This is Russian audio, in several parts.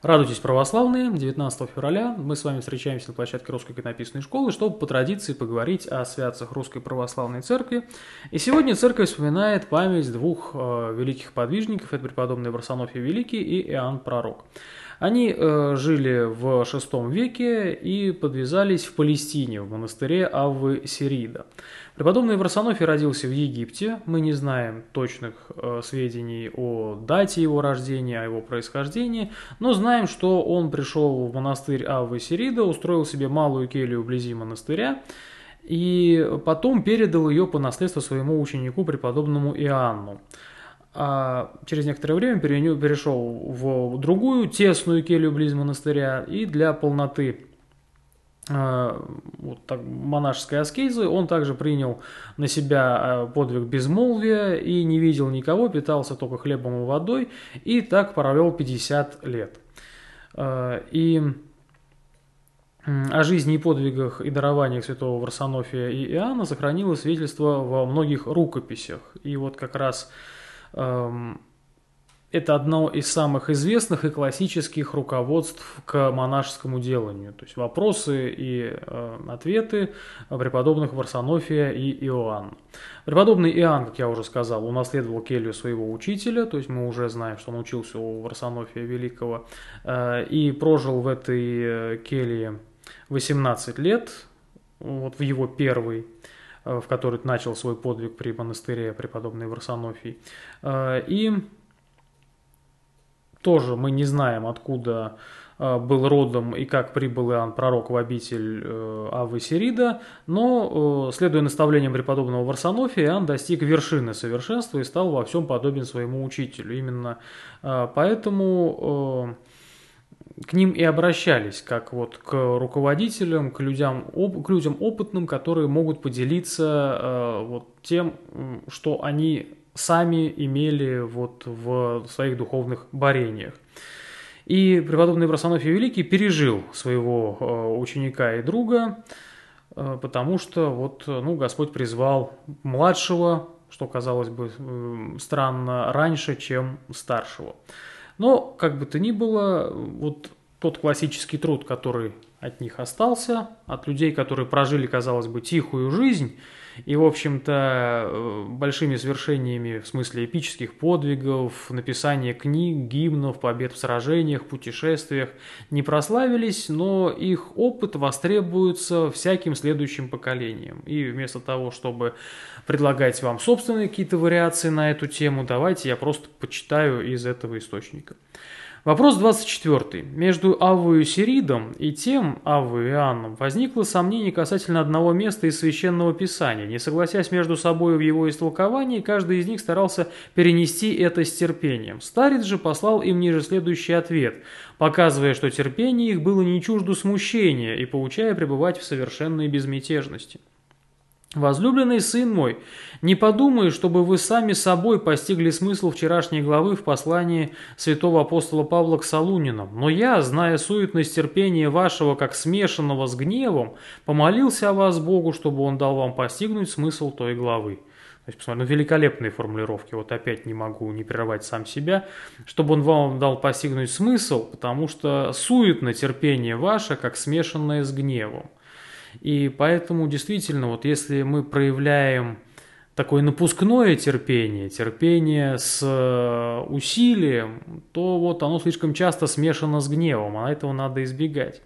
Радуйтесь, православные! 19 февраля мы с вами встречаемся на площадке Русской иконописной школы, чтобы по традиции поговорить о святцах Русской Православной Церкви. И сегодня Церковь вспоминает память двух э, великих подвижников, это преподобный Варсонофий Великий и Иоанн Пророк. Они э, жили в VI веке и подвязались в Палестине, в монастыре Аввы Сирида. Преподобный Варсонофий родился в Египте. Мы не знаем точных э, сведений о дате его рождения, о его происхождении, но знаем, что он пришел в монастырь Аввы Сирида, устроил себе малую келью вблизи монастыря, и потом передал ее по наследству своему ученику, преподобному Иоанну а через некоторое время перешел в другую тесную келью близ монастыря, и для полноты а, вот так, монашеской аскезы он также принял на себя а, подвиг безмолвия и не видел никого, питался только хлебом и водой, и так провел 50 лет. А, и о жизни и подвигах и дарованиях святого Варсонофия и Иоанна сохранилось свидетельство во многих рукописях. И вот как раз это одно из самых известных и классических руководств к монашескому деланию. То есть вопросы и э, ответы преподобных Варсонофия и Иоанна. Преподобный Иоанн, как я уже сказал, унаследовал келью своего учителя, то есть мы уже знаем, что он учился у Варсонофия Великого, э, и прожил в этой э, келье 18 лет, вот в его первый в который начал свой подвиг при монастыре преподобный Варсонофий. Э, и тоже мы не знаем, откуда э, был родом и как прибыл Иоанн Пророк в обитель Авы Сирида, но, следуя наставлениям преподобного Варсонофия, Иоанн достиг вершины совершенства и стал во всем подобен своему учителю. Именно поэтому к ним и обращались, как вот к руководителям, к людям, к людям опытным, которые могут поделиться э, вот тем, что они сами имели вот в своих духовных борениях. И преподобный Брасонофий Великий пережил своего э, ученика и друга, э, потому что вот, ну, Господь призвал младшего, что казалось бы странно, раньше, чем старшего. Но, как бы то ни было, вот тот классический труд, который от них остался, от людей, которые прожили, казалось бы, тихую жизнь, и, в общем-то, э, большими свершениями в смысле эпических подвигов, написания книг, гимнов, побед в сражениях, путешествиях не прославились, но их опыт востребуется всяким следующим поколением. И вместо того, чтобы предлагать вам собственные какие-то вариации на эту тему, давайте я просто почитаю из этого источника. Вопрос 24. Между Авою Сиридом и тем Авою Иоанном возникло сомнение касательно одного места из Священного Писания. Не согласясь между собой в его истолковании, каждый из них старался перенести это с терпением. Старец же послал им ниже следующий ответ, показывая, что терпение их было не чуждо смущения и поучая пребывать в совершенной безмятежности. Возлюбленный сын мой, не подумай, чтобы вы сами собой постигли смысл вчерашней главы в послании святого апостола Павла к Солунинам, но я, зная суетность терпения вашего, как смешанного с гневом, помолился о вас Богу, чтобы он дал вам постигнуть смысл той главы. То есть, посмотрите, ну, великолепные формулировки, вот опять не могу не прерывать сам себя, чтобы он вам дал постигнуть смысл, потому что суетно терпение ваше, как смешанное с гневом. И поэтому действительно, вот если мы проявляем такое напускное терпение, терпение с э, усилием, то вот оно слишком часто смешано с гневом, а этого надо избегать.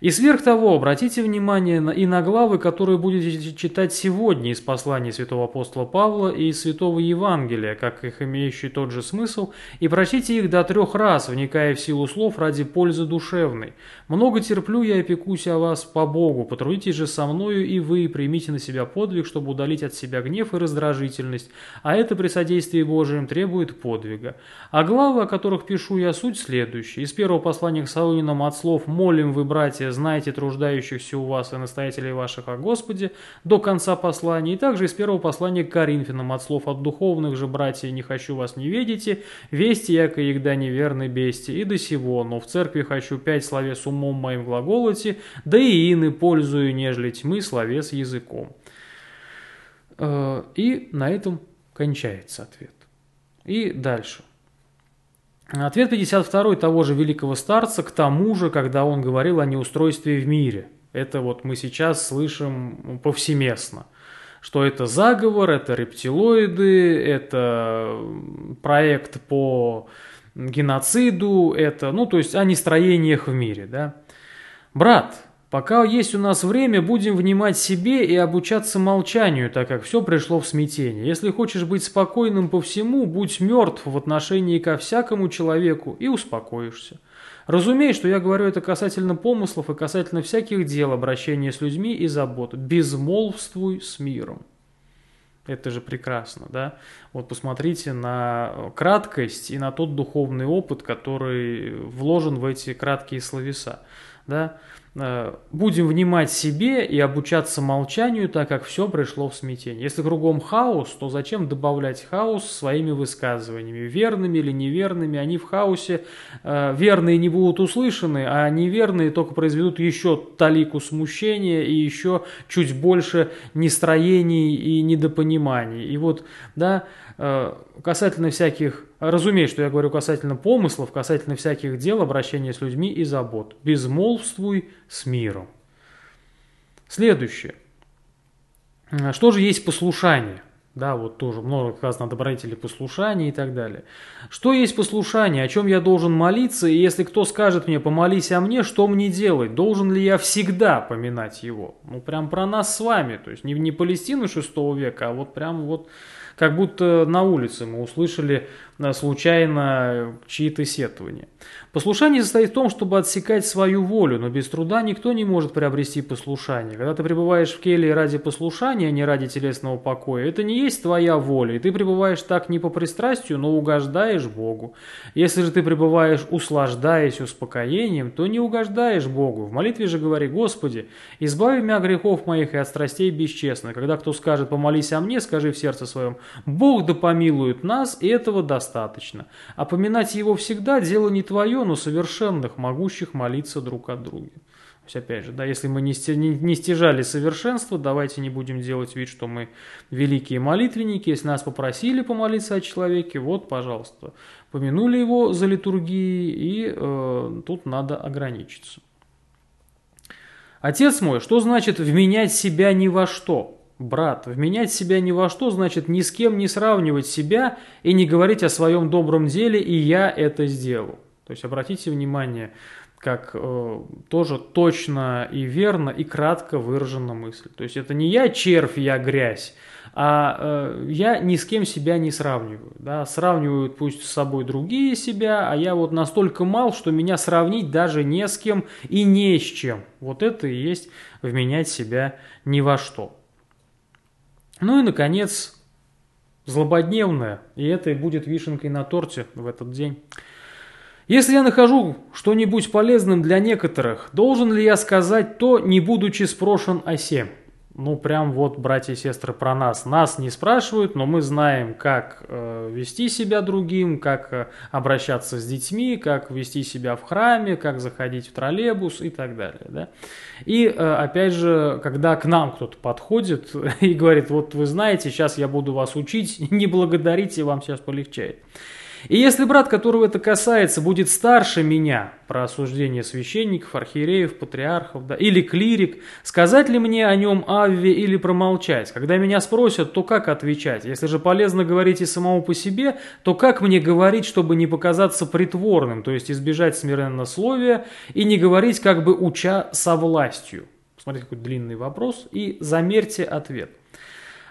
И сверх того, обратите внимание и на главы, которые будете читать сегодня из послания святого апостола Павла и из святого Евангелия, как их имеющие тот же смысл, и прочтите их до трех раз, вникая в силу слов ради пользы душевной. «Много терплю я и пекусь о вас по Богу, потрудитесь же со мною и вы, примите на себя подвиг, чтобы удалить от себя гнев и раздражительность, а это при содействии Божием требует подвига. А главы, о которых пишу я, суть следующая. Из первого послания к Саулинам от слов «молим вы, братья, знаете труждающихся у вас и настоятелей ваших о Господе до конца послания, и также из первого послания к Коринфянам от слов от духовных же братья «не хочу вас не видите, вести яко егда неверны бести, и до сего, но в церкви хочу пять словес умом моим глаголоти, да и ины пользую, нежели тьмы словес языком». Э, и на этом кончается ответ. И дальше. Ответ 52 того же великого старца к тому же, когда он говорил о неустройстве в мире. Это вот мы сейчас слышим повсеместно что это заговор, это рептилоиды, это проект по геноциду, это, ну, то есть о нестроениях в мире, да. Брат, пока есть у нас время, будем внимать себе и обучаться молчанию, так как все пришло в смятение. Если хочешь быть спокойным по всему, будь мертв в отношении ко всякому человеку и успокоишься. Разумей, что я говорю это касательно помыслов и касательно всяких дел, обращения с людьми и забот. Безмолвствуй с миром. Это же прекрасно, да? Вот посмотрите на краткость и на тот духовный опыт, который вложен в эти краткие словеса, да? Э, будем внимать себе и обучаться молчанию, так как все пришло в смятение. Если кругом хаос, то зачем добавлять хаос своими высказываниями? Верными или неверными, они в хаосе, э, верные не будут услышаны, а неверные только произведут еще талику смущения и еще чуть больше нестроений и недопониманий. И вот, да, э, касательно всяких Разумею, что я говорю касательно помыслов, касательно всяких дел, обращения с людьми и забот. Безмолвствуй с миром. Следующее. Что же есть послушание? Да, вот тоже много сказано о добродетели послушания и так далее. Что есть послушание, о чем я должен молиться, и если кто скажет мне, помолись о мне, что мне делать? Должен ли я всегда поминать его? Ну, прям про нас с вами, то есть не, не Палестину 6 века, а вот прям вот как будто на улице мы услышали э, случайно чьи-то сетования. Послушание состоит в том, чтобы отсекать свою волю, но без труда никто не может приобрести послушание. Когда ты пребываешь в келье ради послушания, а не ради телесного покоя, это не есть твоя воля, и ты пребываешь так не по пристрастию, но угождаешь Богу. Если же ты пребываешь, услаждаясь успокоением, то не угождаешь Богу. В молитве же говори, Господи, избави меня от грехов моих и от страстей бесчестных. Когда кто скажет, помолись о мне, скажи в сердце своем, Бог да помилует нас, и этого достаточно. А поминать Его всегда дело не твое, но совершенных, могущих молиться друг от друга. То есть, опять же, да, если мы не, не стяжали совершенство, давайте не будем делать вид, что мы великие молитвенники. Если нас попросили помолиться о человеке, вот, пожалуйста, помянули его за литургией, и э, тут надо ограничиться. Отец мой, что значит вменять себя ни во что? Брат, вменять себя ни во что значит ни с кем не сравнивать себя и не говорить о своем добром деле, и я это сделал. То есть обратите внимание, как э, тоже точно и верно и кратко выражена мысль. То есть это не я червь, я грязь, а э, я ни с кем себя не сравниваю. Да? Сравнивают пусть с собой другие себя, а я вот настолько мал, что меня сравнить даже не с кем и не с чем. Вот это и есть вменять себя ни во что. Ну и, наконец, злободневное, и это и будет вишенкой на торте в этот день. Если я нахожу что-нибудь полезным для некоторых, должен ли я сказать то, не будучи спрошен о сем? Ну, прям вот, братья и сестры, про нас. Нас не спрашивают, но мы знаем, как э, вести себя другим, как э, обращаться с детьми, как вести себя в храме, как заходить в троллейбус и так далее. Да? И, э, опять же, когда к нам кто-то подходит и говорит, вот вы знаете, сейчас я буду вас учить, не благодарите, вам сейчас полегчает. И если брат, которого это касается, будет старше меня, про осуждение священников, архиереев, патриархов, да, или клирик, сказать ли мне о нем Авве или промолчать? Когда меня спросят, то как отвечать? Если же полезно говорить и самому по себе, то как мне говорить, чтобы не показаться притворным, то есть избежать смиреннословия и не говорить как бы уча со властью? Смотрите, какой длинный вопрос, и замерьте ответ.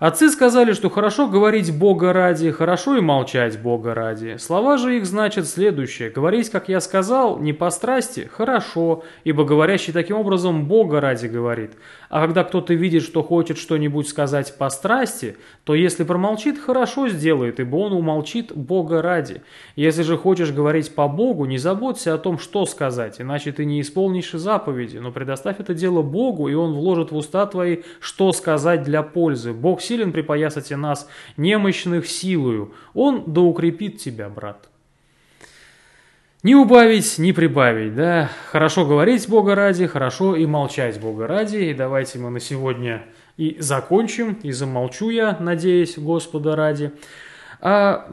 Отцы сказали, что хорошо говорить Бога ради, хорошо и молчать Бога ради. Слова же их значат следующее. Говорить, как я сказал, не по страсти, хорошо, ибо говорящий таким образом Бога ради говорит. А когда кто-то видит, что хочет что-нибудь сказать по страсти, то если промолчит, хорошо сделает, ибо он умолчит Бога ради. Если же хочешь говорить по Богу, не заботься о том, что сказать, иначе ты не исполнишь заповеди, но предоставь это дело Богу, и Он вложит в уста твои, что сказать для пользы. Бог силен припоясать и нас немощных силою. Он да укрепит тебя, брат. Не убавить, не прибавить, да. Хорошо говорить Бога ради, хорошо и молчать Бога ради. И давайте мы на сегодня и закончим, и замолчу я, надеюсь, Господа ради. А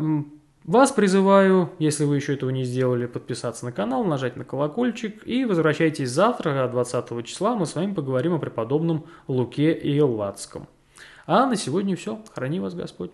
Вас призываю, если вы еще этого не сделали, подписаться на канал, нажать на колокольчик и возвращайтесь завтра, 20 числа, мы с вами поговорим о преподобном Луке и Элладском. А на сегодня все. Храни вас Господь.